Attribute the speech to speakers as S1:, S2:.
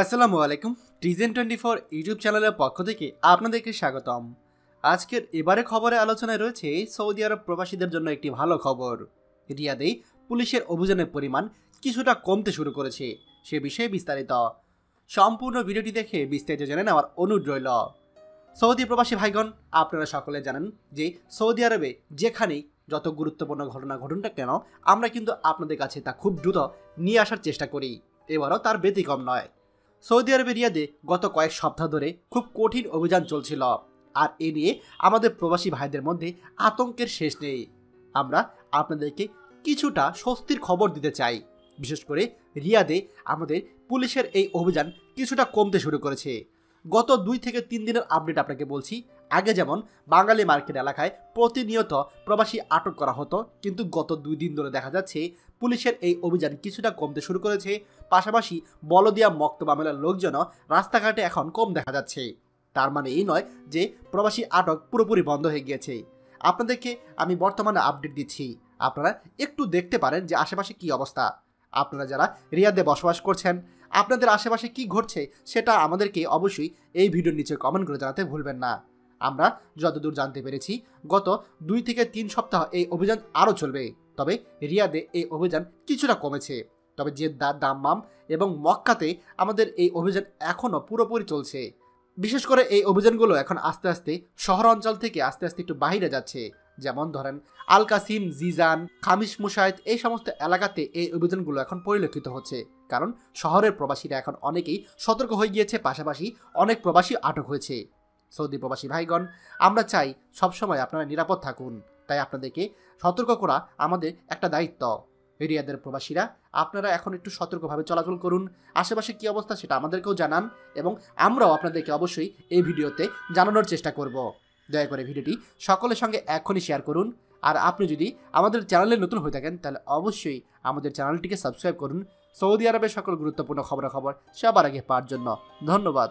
S1: আসসালামু আলাইকুম। টিজেন twenty four YouTube চ্যানেলের পক্ষ থেকে আপনাদেরকে স্বাগতম। আজকের এবারে খবরে আলোচনায় রয়েছে, সৌদি আরব প্রবাসীদের জন্য একটি ভালো খবর। রিয়াদে পুলিশের অভিযানের পরিমাণ কিছুটা কমতে শুরু করেছে, সে বিষয়ে বিস্তারিত। সম্পূর্ণ ভিডিওটি দেখে বিস্তারিত জেনে নেওয়ার অনুরোধ রইল। সৌদি প্রবাসী ভাইগণ, আপনারা সকলে জানেন যে সৌদি আরবে যেখানেই যত গুরুত্বপূর্ণ ঘটনা ঘটুনটা কেন, আমরা কিন্তু আপনাদের কাছে তা খুব দ্রুত নিয়ে আসার চেষ্টা করি। এবারও তার ব্যতিক্রম নয়। সৌদি আরবের রিয়াদে গত কয়েক সপ্তাহ ধরে খুব কঠিন অভিযান চলছিল। আর এ নিয়ে আমাদের প্রবাসী ভাইদের মধ্যে আতঙ্কের শেষ নেই। আমরা আপনাদেরকে কিছুটা স্বস্তির খবর দিতে চাই। বিশেষ করে রিয়াদে আমাদের পুলিশের এই অভিযান কিছুটা কমতে শুরু করেছে। গত দুই থেকে তিন দিনের আপডেট আপনাকে বলছি। আগে যেমন বাঙালি মার্কেট এলাকায় প্রতিনিয়ত প্রবাসী আটক করা হতো, কিন্তু গত দুই দিন ধরে দেখা যাচ্ছে পুলিশের এই অভিযান কিছুটা কমতে শুরু করেছে। পাশাপাশি বলদিয়া মক্ত মামলার লোকজনও রাস্তাঘাটে এখন কম দেখা যাচ্ছে। তার মানে এই নয় যে প্রবাসী আটক পুরোপুরি বন্ধ হয়ে গিয়েছে। আপনাদেরকে আমি বর্তমানে আপডেট দিচ্ছি। আপনারা একটু দেখতে পারেন যে আশেপাশে কি অবস্থা। আপনারা যারা রিয়াদে বসবাস করছেন, আপনাদের আশেপাশে কি ঘটছে সেটা আমাদেরকে অবশ্যই এই ভিডিওর নিচে কমেন্ট করে জানাতে ভুলবেন না। আমরা যতদূর জানতে পেরেছি, গত দুই থেকে তিন সপ্তাহ এই অভিযান আরও চলবে। তবে রিয়াদে এই অভিযান কিছুটা কমেছে। তবে যে দাম্মাম এবং মক্কাতে আমাদের এই অভিযান এখনও পুরোপুরি চলছে। বিশেষ করে এই অভিযানগুলো এখন আস্তে আস্তে শহর অঞ্চল থেকে আস্তে আস্তে একটু বাহিরে যাচ্ছে। যেমন ধরেন Al Qassim Jizan, Khamis Mushait এই সমস্ত এলাকাতে এই অভিযানগুলো এখন পরিলক্ষিত হচ্ছে। কারণ শহরের প্রবাসীরা এখন অনেকেই সতর্ক হয়ে গিয়েছে, পাশাপাশি অনেক প্রবাসী আটক হয়েছে। সৌদি প্রবাসী ভাইগণ, আমরা চাই সবসময় আপনারা নিরাপদ থাকুন। তাই আপনাদেরকে সতর্ক করা আমাদের একটা দায়িত্ব। রিয়াদের প্রবাসীরা, আপনারা এখন একটু সতর্কভাবে চলাচল করুন। আশেপাশে কী অবস্থা সেটা আমাদেরকেও জানান এবং আমরাও আপনাদেরকে অবশ্যই এই ভিডিওতে জানানোর চেষ্টা করব। দয়া করে ভিডিওটি সকলের সঙ্গে এখনই শেয়ার করুন। আর আপনি যদি আমাদের চ্যানেলে নতুন হয়ে থাকেন, তাহলে অবশ্যই আমাদের চ্যানেলটিকে সাবস্ক্রাইব করুন। সৌদি আরবের সকল গুরুত্বপূর্ণ খবরাখবর সবার আগে পাওয়ার জন্য ধন্যবাদ।